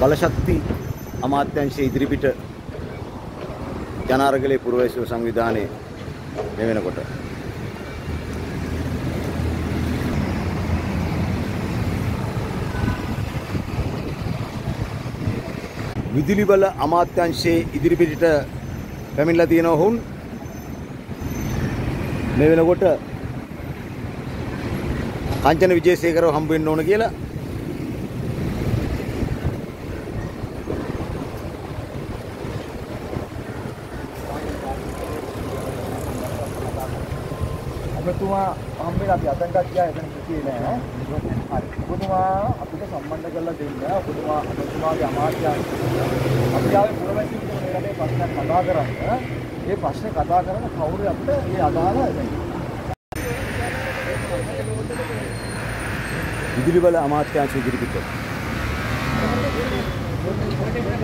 බලශක්ති අමාත්‍යංශයේ ඉදිරිපිට ජනාරගලේ පුරවැසියෝ සංවිධානයේ මේ වෙනකොට විදුලි බල අමාත්‍යංශයේ ඉදිරිපිටට පැමිණලා තියෙනවා ඔවුන් මේ වෙනකොට කංචන විජේසේකරව හම්බ වෙන්න ඕන කියලා ඔබතුමා හම්බෙලා අපි අතංකත් ගියා එතන කිසිේ නෑ. හරි. ඔබතුමා අපිට සම්බන්ධ කරලා දෙන්න. ඔබතුමා ඔබතුමාගේ අමාත්‍යාංශ අපි ආවේ පුරවැසියෝ කියන එකේ ප්‍රශ්න කතා කරන්න. ඒ ප්‍රශ්නේ කතා කරන කවුරු අපිට මේ අදාළ ඉදිරිබල අමාත්‍යාංශ ඉදිරිපිට. Thank you.